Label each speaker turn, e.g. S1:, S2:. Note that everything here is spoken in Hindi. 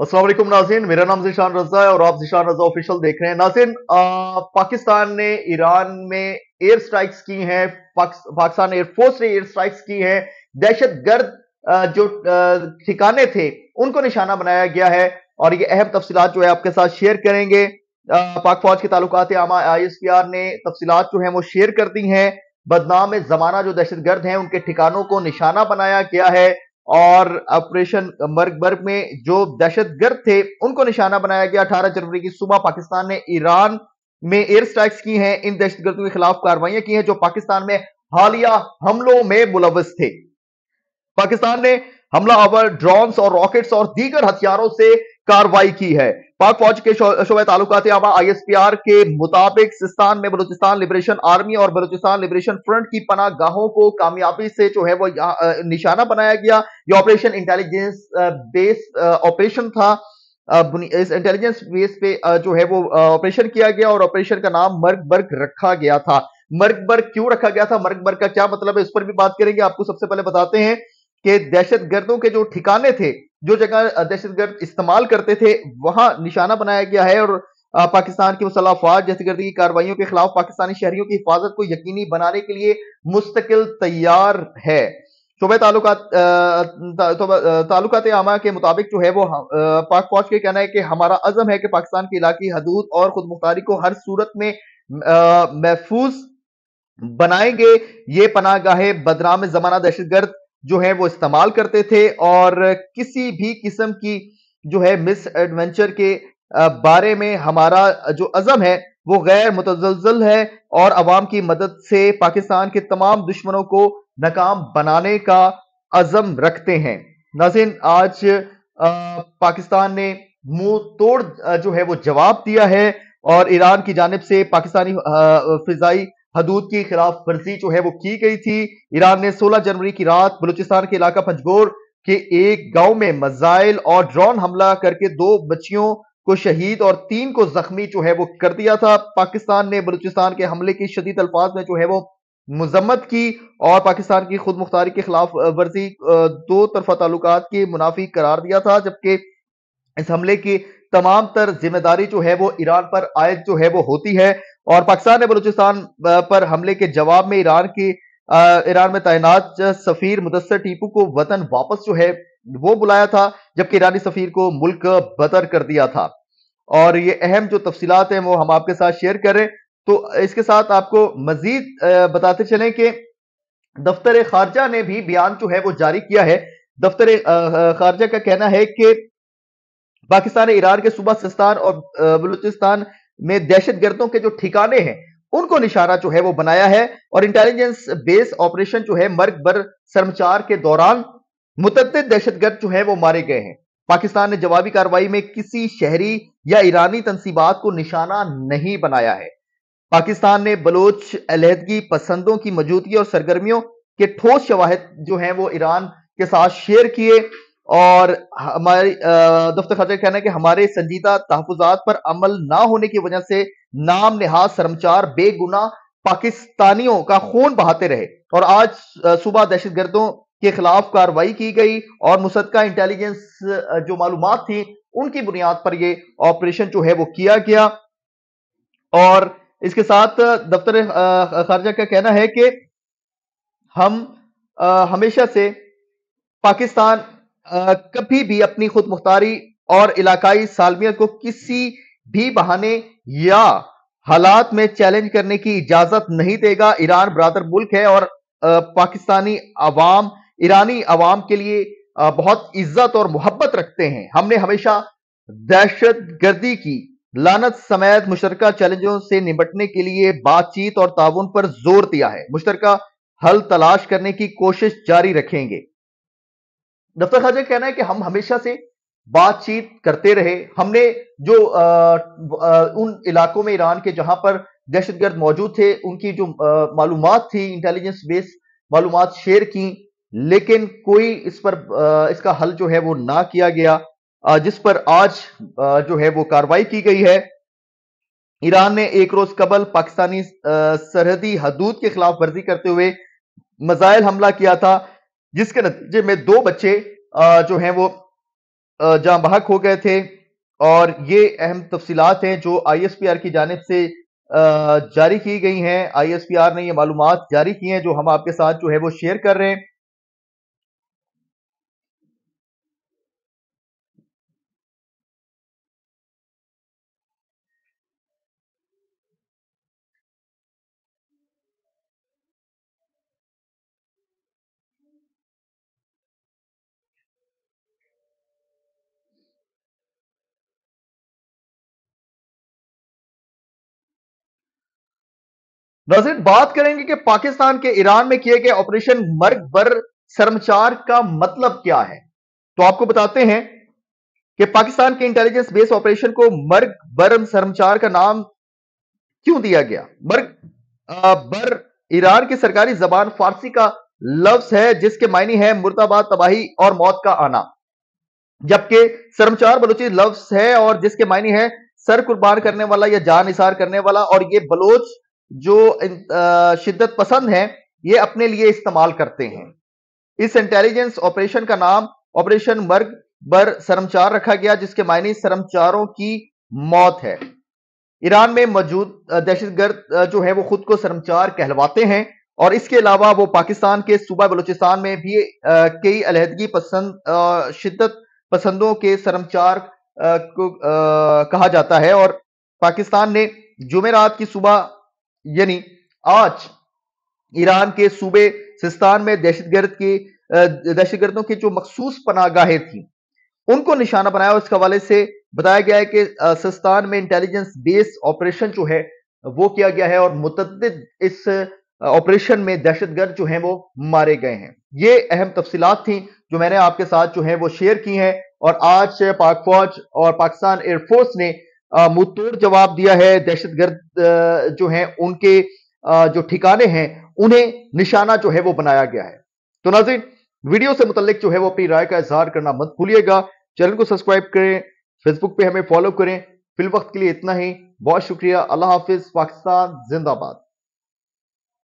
S1: असलम नाजिन मेरा नाम जिशान रजा है और आप जिशान रजा ऑफिशियल देख रहे हैं। नाजिन पाकिस्तान ने ईरान में एयर स्ट्राइक्स की हैं पाकिस्तान एयरफोर्स ने एयर स्ट्राइक्स की हैं। दहशत गर्द जो ठिकाने थे, उनको निशाना बनाया गया है और ये अहम तफसीत जो है आपके साथ शेयर करेंगे। पाक फौज के ताल्लुकात आमा आई एस पी आर ने तफसीत जो है वो शेयर कर दी हैं। बदनाम जमाना जो दहशत गर्द हैं, उनके ठिकानों को निशाना बनाया गया है। और ऑपरेशन मर्ग बर्ग में जो दहशतगर्द थे, उनको निशाना बनाया गया। अठारह जनवरी की सुबह पाकिस्तान ने ईरान में एयर स्ट्राइक्स की हैं। इन दहशतगर्दों के खिलाफ कार्रवाइयाँ की हैं, जो पाकिस्तान में हालिया हमलों में मुलवस थे। पाकिस्तान ने हमला आवर ड्रोन्स और रॉकेट्स और दीगर हथियारों से कार्रवाई की है। पाक फौज के शोबे तालुकात आई एस पी के मुताबिक सिस्तान में बलूचिस्तान लिबरेशन आर्मी और बलूचिस्तान लिबरेशन फ्रंट की पनाह गाहों को कामयाबी से जो है वो निशाना बनाया गया। ये ऑपरेशन इंटेलिजेंस बेस ऑपरेशन था। इस इंटेलिजेंस बेस पे जो है वो ऑपरेशन किया गया और ऑपरेशन का नाम मर्ग बर्ग रखा गया था। मर्ग बर्ग क्यों रखा गया था? मर्ग बर्ग का क्या मतलब है? इस पर भी बात करेंगे। आपको सबसे पहले बताते हैं कि दहशत गर्दों के जो ठिकाने थे जो जगह दहशतगर्द इस्तेमाल करते थे, वहाँ निशाना बनाया गया है और पाकिस्तान की मुसल्ह अफवाज दहशतगर्दी की कार्रवाइयों के खिलाफ पाकिस्तानी शहरियों की हिफाजत को यकीनी बनाने के लिए मुस्तकिल तैयार है। शोबे तालुकात तालुकात आमा के मुताबिक जो है वो पाक फौज के कहना है कि हमारा अजम है कि पाकिस्तान की इलाकी हदूद और खुद मुख्तारी को हर सूरत में महफूज बनाएँगे। ये पनागाहें बदनाम जमाना दहशतगर्द जो है वो इस्तेमाल करते थे और किसी भी किस्म की जो है मिस एडवेंचर के बारे में हमारा जो अजम है, वो गैर मुतजल है और अवाम की मदद से पाकिस्तान के तमाम दुश्मनों को नाकाम बनाने का अजम रखते हैं। नाजिन, आज पाकिस्तान ने मुँह तोड़ जो है वो जवाब दिया है और ईरान की जानब से पाकिस्तानी फिजाई हदूद की खिलाफ वर्जी जो है वो की गई थी। ईरान ने 16 जनवरी की रात बलूचिस्तान के इलाका पंजगोर के एक गाँव में मजाइल और ड्रोन हमला करके दो बच्चियों को शहीद और तीन को जख्मी जो है वो कर दिया था। पाकिस्तान ने बलूचिस्तान के हमले की शदीद अल्फाज में जो है वो मजम्मत की और पाकिस्तान की खुद मुख्तारी के खिलाफ वर्जी दो तरफा ताल्लुक की मुनाफी करार दिया था, जबकि इस हमले की तमाम तर ज़िम्मेदारी जो है वो ईरान पर आयद जो है वो होती है। और पाकिस्तान ने बलूचिस्तान पर हमले के जवाब में ईरान की ईरान में तैनात सफीर मुदसर टीपू को वतन वापस जो है, वो बुलाया था, जबकि ईरानी सफीर को मुल्क बतर कर दिया था। और ये अहम जो तफसीलात हैं, वो हम आपके साथ शेयर करें। तो इसके साथ आपको मजीद बताते चलें कि दफ्तर खारजा ने भी बयान जो है, वो जारी किया है। दफ्तर खारजा का कहना है कि पाकिस्तान ईरान के सूबा सिस्तान और बलूचिस्तान में दहशत गर्दों के जो ठिकाने हैं, उनको निशाना जो है वो बनाया है और इंटेलिजेंस बेस ऑपरेशन जो है मर्ग बर सरमचार के दौरान मुतद दहशतगर्द जो है वो मारे गए हैं। पाकिस्तान ने जवाबी कार्रवाई में किसी शहरी या ईरानी तनसीबात को निशाना नहीं बनाया है। पाकिस्तान ने बलोच, अलहदगी, पसंदों की मौजूदगी और सरगर्मियों के ठोस शवाहद जो हैं वो ईरान के साथ शेयर किए और हमारी दफ्तर खर्चा कहना है कि हमारे संजीदा तहफात पर अमल ना होने की वजह से नाम निहाज शर्मचार बेगुना पाकिस्तानियों का खून बहाते रहे और आज सुबह दहशत गर्दों के खिलाफ कार्रवाई की गई और मुसदका इंटेलिजेंस जो मालूम थी, उनकी बुनियाद पर यह ऑपरेशन जो है वो किया गया। और इसके साथ दफ्तर खारजा का कहना है कि हम हमेशा से पाकिस्तान कभी भी अपनी खुद मुख्तारी और इलाकाई सालमियत को किसी भी बहाने या हालात में चैलेंज करने की इजाज़त नहीं देगा। ईरान बरादर मुल्क है और पाकिस्तानी अवाम, ईरानी अवाम के लिए बहुत इज़्ज़त और मोहब्बत रखते हैं। हमने हमेशा दहशत गर्दी की, लानत समेत मुश्तर चैलेंजों से निपटने के लिए बातचीत और ताउन पर ज़ोर दिया है। मुश्तर हल तलाश करने की कोशिश जारी रखेंगे। दफ्तर खाजा कहना है कि हम हमेशा से बातचीत करते रहे। हमने जो आ, आ, उन इलाकों में ईरान के जहाँ पर दहशतगर्द मौजूद थे उनकी जो मालूम थी इंटेलिजेंस बेस मालूम शेयर की लेकिन कोई इस पर आ, इसका हल जो है वो ना किया गया। आ, जिस पर आज आ, जो है वो कार्रवाई की गई है। ईरान ने एक रोज कबल पाकिस्तानी सरहदी हदूद के खिलाफ वर्जी करते हुए मजाइल हमला किया था। जिसके नतीजे में दो बच्चे जो हैं वो जहाँ बहक हो गए थे, और ये अहम तफसीलात हैं जो आईएसपीआर की जानब से जारी की गई हैं। आईएसपीआर ने ये मालूम जारी की हैं जो हम आपके साथ जो है वो शेयर कर रहे हैं। नाजिर, बात करेंगे कि पाकिस्तान के ईरान में किए गए ऑपरेशन मर्ग बर शर्मचार का मतलब क्या है? तो आपको बताते हैं कि पाकिस्तान के इंटेलिजेंस बेस ऑपरेशन को मर्ग बर शर्मचार का नाम क्यों दिया गया? मर्ग बर ईरान की सरकारी जबान फारसी का लफ्ज है, जिसके मायने है मुर्दाबाद, तबाही और मौत का आना। जबकि शर्मचार बलोची लफ्ज है और जिसके मायने है सर कुर्बान करने वाला या जान इसार करने वाला, और ये बलोच जो शिद्दत पसंद हैं, ये अपने लिए इस्तेमाल करते हैं। इस इंटेलिजेंस ऑपरेशन का नाम ऑपरेशन मर्ग बर सरमचार रखा गया, जिसके मायने सरमचारों की मौत है। ईरान में मौजूद दहशतगर्द जो है, वो खुद को सरमचार कहलवाते हैं और इसके अलावा वो पाकिस्तान के सूबा बलूचिस्तान में भी कई अलहदगी पसंद शिद्दत पसंदों के सरमचार को कहा जाता है और पाकिस्तान ने जुमेरात की सुबह यानी आज ईरान के सूबे सिस्तान में दहशतगर्द की दहशतगर्दों की जो मखसूस पनागाहें थी, उनको निशाना बनाया उस हवाले से बताया गया है कि सिस्तान में इंटेलिजेंस बेस ऑपरेशन जो है, वो किया गया है और मुतद इस ऑपरेशन में दहशतगर्द जो है वो मारे गए हैं। ये अहम तफसीलात थी जो मैंने आपके साथ जो है वो शेयर की हैं और आज पाक फौज और पाकिस्तान एयरफोर्स ने मुंहतोड़ जवाब दिया है, दहशतगर्द जो है, उनके जो ठिकाने हैं, उन्हें निशाना जो है वो बनाया गया है। तो नाजिन वीडियो से मुतलिक जो है वो अपनी राय का इजहार करना मत भूलिएगा। चैनल को सब्सक्राइब करें, फेसबुक पे हमें फॉलो करें। फिल वक्त के लिए इतना ही। बहुत शुक्रिया। अल्लाह हाफिज। पाकिस्तान, जिंदाबाद।